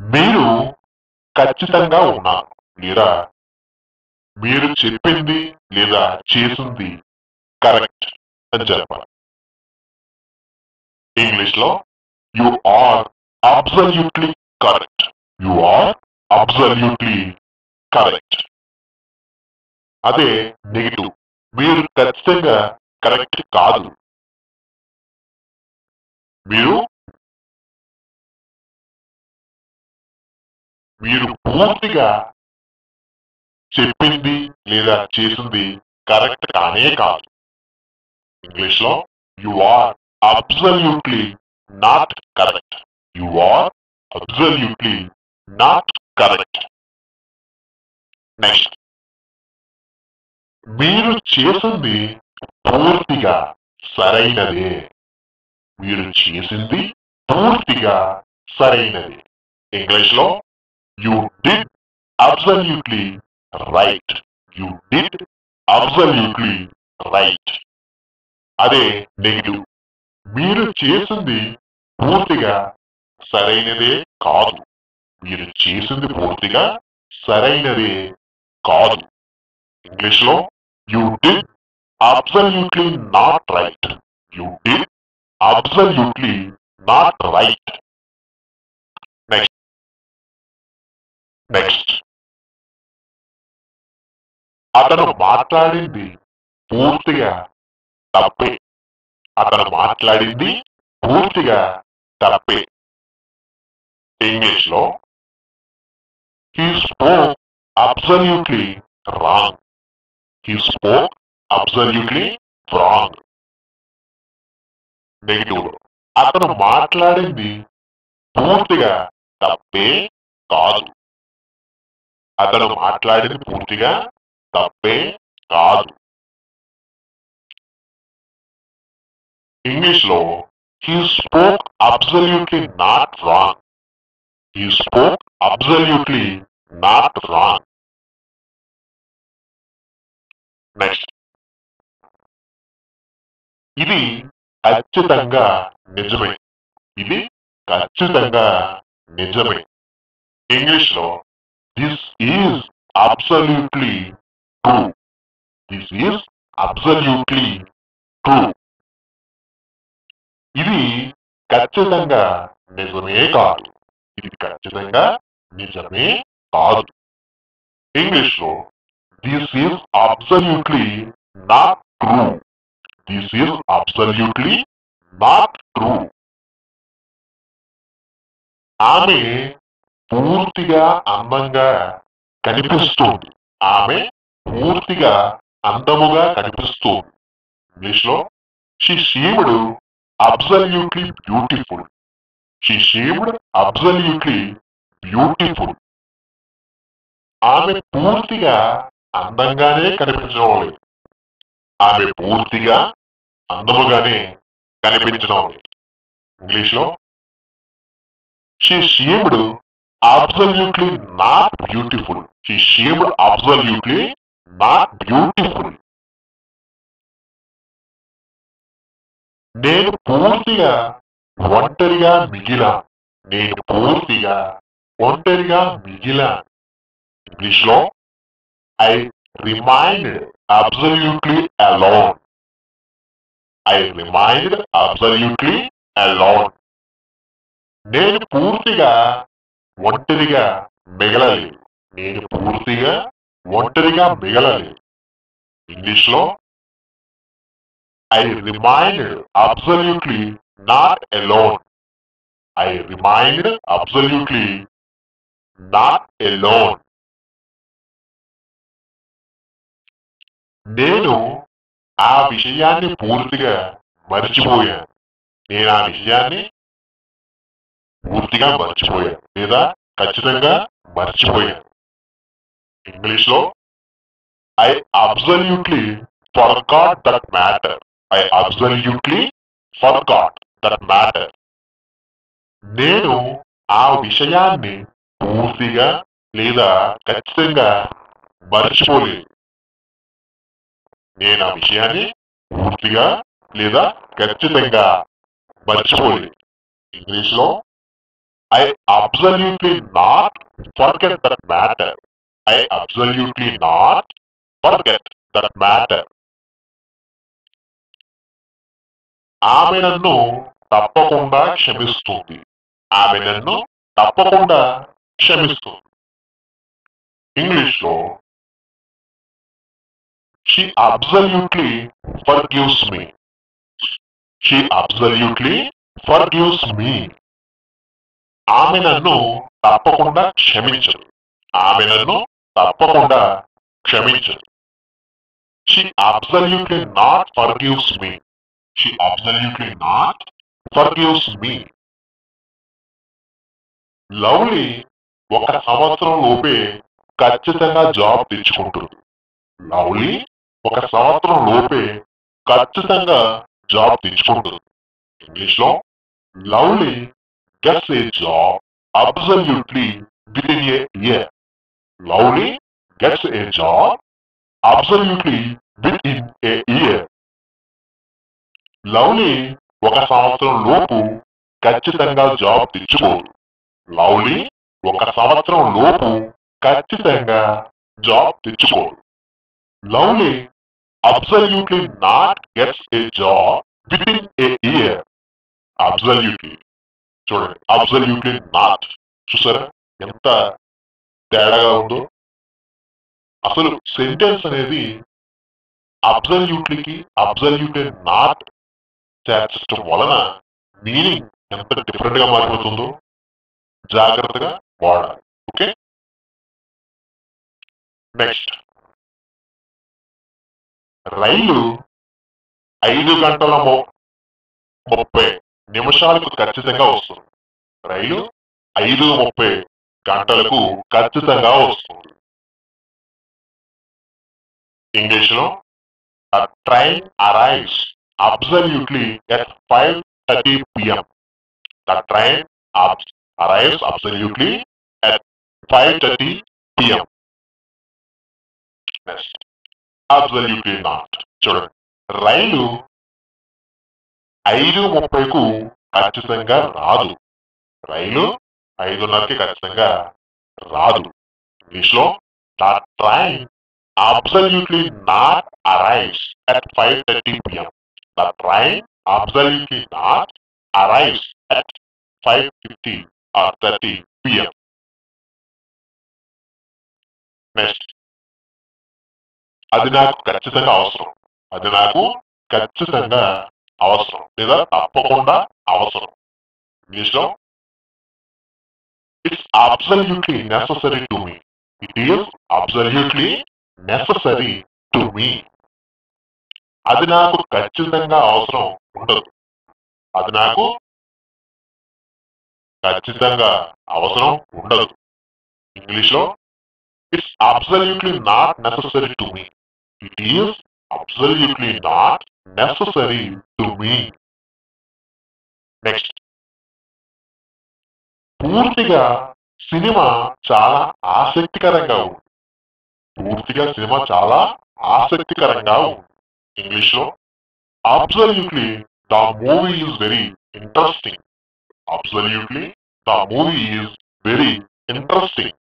మీరు ఖచ్చితంగా ఉన్నారు లేదా? మీరు చెప్పింది లేదా చేసింది కరెక్ట్ అని చెప్పాలి. ఇంగ్లీష్లో you are absolutely correct you are absolutely correct అదే నెగిటివ్ మీరు ఖచ్చితంగా కరెక్ట్ కాదు. మీరు మీరు పూర్తిగా చెప్పింది లేదా చేసింది కరెక్ట్ కానే కాదు. ఇంగ్లీష్లో you are absolutely not correct you are absolutely not correct next మీరు చేసింది పూర్తిగా సరైనదే. మీరు చేసింది పూర్తిగా సరైనది. ఇంగ్లీష్లో You did absolutely right You did absolutely right అదే నెగిటివ్ మీరు చేసింది పూర్తిగా సరైనదే కాదు. మీరు చేసింది పూర్తిగా సరైనదే కాదు. ఇంగ్లీష్లో did absolutely not right you did absolutely not right అతను మాట్లాడింది పూర్తిగా తప్పే. అతను మాట్లాడింది పూర్తిగా తప్పే. ఇంగ్లీష్లో he spoke absolutely wrong he spoke absolutely wrong negative అతను మాట్లాడింది పూర్తిగా తప్పే కాదు. అతను మాట్లాడింది పూర్తిగా తప్పే కాదు. ఇంగ్లీష్లో he spoke absolutely not wrong he spoke absolutely not wrong next ఇది ఖచ్చితంగా నిజమే. ఇది ఖచ్చితంగా నిజమే. ఇంగ్లీష్లో this is absolutely true this is absolutely true ఇది ఖచ్చితంగా నిజమే కాదు. ఇది ఖచ్చితంగా నిజమే కాదు. ఇంగ్లీష్లో this is absolutely not true this is absolutely not true ఆమె పూర్తిగా అందంగా కనిపిస్తుంది. ఆమె పూర్తిగా అందముగా కనిపిస్తుంది. ఇంగ్లీష్లో she seemed absolutely beautiful she seemed absolutely beautiful ఆమె పూర్తిగా అందంగానే కనిపించడం లేదు. ఆమె పూర్తిగా అందముగానే కనిపించడం లేదు. ఇంగ్లీష్లో she absolutely not beautiful she seemed absolutely not beautiful నేను పూర్తిగా ఒంటరిగా మిగిలా. నేను పూర్తిగా ఒంటరిగా మిగిలా. ఇంగ్లీష్లో I remained absolutely alone I remained absolutely alone నేను పూర్తిగా ఒంటరిగా మిగలాలి నేను పూర్తిగా ఒంటరిగా మిగలాలి ఇంగ్లీష్లో I remained absolutely not alone I remained absolutely not alone నేను ఆ విషయాన్ని పూర్తిగా మర్చిపోయాను. నేను ఆ విషయాన్ని పూర్తిగా మర్చిపోయాను. లేదా ఖచ్చితంగా మర్చిపోయాను. ఇంగ్లీష్లో I absolutely forgot that matter I absolutely forgot that matter నేను ఆ విషయాన్ని పూర్తిగా లేదా ఖచ్చితంగా మర్చిపోలేదు నేను ఆ విషయాన్ని పూర్తిగా లేదా ఖచ్చితంగా మర్చిపోలేదు ఇంగ్లీష్లో లో I absolutely not forget that matter I absolutely not forget that matter ఆమె నన్ను తప్పకుండా క్షమిస్తుంది. ఆమె నన్ను తప్పకుండా క్షమిస్తుంది. ఇంగ్లీష్లో she absolutely forgives me she absolutely forgives me ఆమె నన్ను తప్పకుండా క్షమించదు. ఆమె నన్ను తప్పకుండా క్షమించదు. She absolutely not forgives me she absolutely not forgives me Lovely ఒక సంవత్సరం లోపే ఖచ్చితంగా జాబ్ తెచ్చుకుంటుంది. లవ్లీ ఒక సంవత్సరం లోపే ఖచ్చితంగా జాబ్ తెచ్చుకుంటుంది. ఇంగ్లీష్లో Lovely gets a job absolutely within a year Lovely gets a job absolutely within a year Lovely ఒక సంవత్సరం లోపు ఖచ్చితంగా జాబ్ తెచ్చుకోదు లవ్లీ ఒక సంవత్సరం లోపు ఖచ్చితంగా job తెచ్చుకోదు Lovely absolutely not gets a job within a year absolutely చూడండి. అబ్సల్యూట్లీ నాట్ చూసారా? ఎంత తేడాగా ఉందో. అసలు సెంటెన్స్ అనేది అబ్సల్యూట్లీకి అబ్సల్యూట్లీ నాట్ చేర్చడం వలన మీనింగ్ ఎంత డిఫరెంట్గా మారిపోతుందో జాగ్రత్తగా వాడాలి. ఓకే నెక్స్ట్ రైలు ఐదు గంటల ముప్పై. నిమిషాలకు ఖచ్చితంగా వస్తుంది. రైలు ఐదు ముప్పై గంటలకు ఖచ్చితంగా వస్తుంది. ఇంగ్లీష్లో train arrives absolutely at five thirty PM the train arrives absolutely five 5.30 p.m. Next. Absolutely not చూడండి. రైలు ఐదు ముప్పైకు ఖచ్చితంగా రాదు. రైలు ఐదున్నరకి ఖచ్చితంగా రాదు. ఇంగ్లీష్లో the train absolutely not arrives at five thirty PM. The train absolutely not arrives at five fifty or thirty PM. Next. అది నాకు ఖచ్చితంగా అవసరం. అది నాకు ఖచ్చితంగా అవసరం లేదా తప్పకుండా అవసరం. ఇంగ్లీష్లో it's absolutely necessary to me it is absolutely necessary to me అది నాకు ఖచ్చితంగా అవసరం ఉండదు. అది నాకు ఖచ్చితంగా అవసరం ఉండదు. ఇంగ్లీష్లో it's absolutely not necessary to me it is absolutely not necessary next పూర్తిగా సినిమా చాలా ఆసక్తికరంగా ఉంది. పూర్తిగా సినిమా చాలా ఆసక్తికరంగా ఉంది. ఇంగ్లీష్లో absolutely the movie is very interesting absolutely the movie is very interesting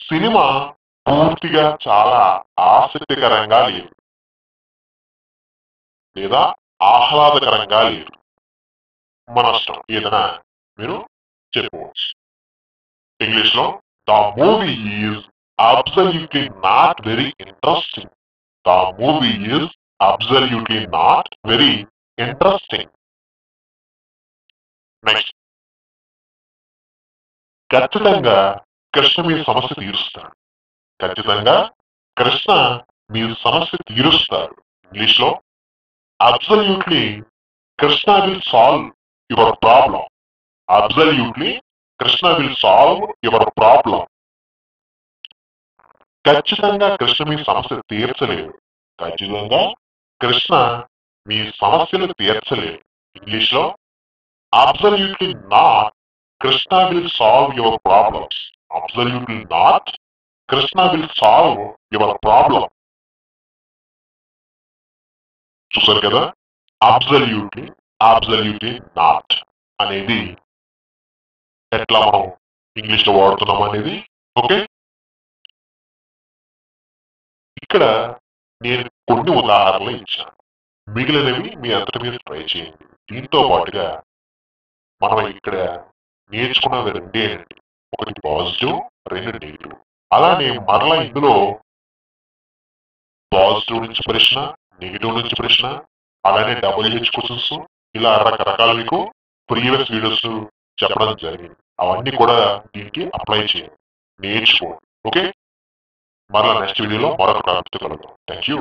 cinema పూర్తిగా చాలా ఆసక్తికరంగా లేదు. లేదా ఆహ్లాదకరంగా లేదు. మన ఇష్టం ఏదైనా మీరు చెప్పవచ్చు ఇంగ్లీష్లో the movie is absolutely not very interesting. The movie is absolutely not very interesting. Next. ఖచ్చితంగా కృష్ణ మీ సమస్య తీరుస్తాడు. ఖచ్చితంగా కృష్ణ మీ సమస్య తీరుస్తాడు. ఇంగ్లీష్లో లో absolutely Krishna will solve your problem absolutely Krishna will solve your problem ఖచ్చితంగా కృష్ణ మీ సమస్య తీర్చలేదు. ఖచ్చితంగా కృష్ణ మీ సమస్యలు తీర్చలేదు. ఇంగ్లీష్లో absolutely not Krishna will solve your problems absolutely not Krishna will solve your problem చూసారు కదా? అబ్జల్యూట్లీ అబ్జల్యూట్లీ నాట్ అనేది ఎట్లా మనం ఇంగ్లీష్లో వాడుతున్నాం అనేది ఓకే ఇక్కడ నేను కొన్ని ఉదాహరణలు ఇచ్చాను. మిగిలినవి మీ అంతటి మీరు ట్రై చేయండి. దీంతో పాటుగా మనం ఇక్కడ నేర్చుకున్నది రెండే అండి. ఒకటి పాజిటివ్ రెండు నెగిటివ్ అలానే మరలా ఇందులో పాజిటివ్ నుంచి ప్రశ్న నెగిటివ్ నుంచి ప్రశ్న అలానే డబ్ల్యూహెచ్ క్వశ్చన్స్ ఇలా రకరకాల మీకు ప్రీవియస్ వీడియోస్ చెప్పడం జరిగింది. అవన్నీ కూడా దీనికి అప్లై చేయండి. నేర్చుకోండి. ఓకే మరలా నెక్స్ట్ వీడియోలో మరొక టాపిక్ కలుగుతాం థ్యాంక్ యూ